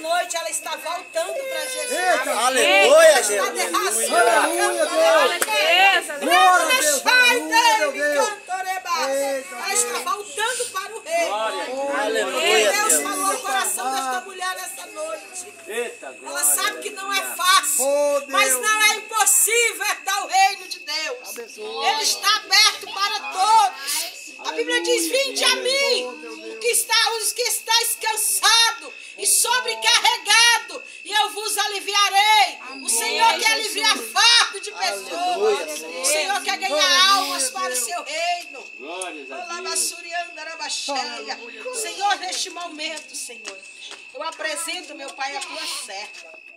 noite ela está voltando para Jesus. Aleluia, Ela está Deus. derraçando Aleluia, a Deus. Glória a Deus, Deus, Pai, aleluia, Deus, Deus. cantoreba. Eita, Ela está voltando para o reino. Aleluia, Deus Deus. falou ao coração desta mulher essa noite. Eita, Ela glória. sabe que não é fácil, Oh, Deus. mas não é impossível herdar o reino de Deus. Abençoa. Ele está aberto para todos. A Bíblia diz: Vinde a mim, cansados e eu vos aliviarei. O Senhor quer aliviar fardo de pessoas. O Senhor quer ganhar almas para o seu reino. Glórias a. Senhor, neste momento, Senhor, eu apresento, meu Pai, a tua serva.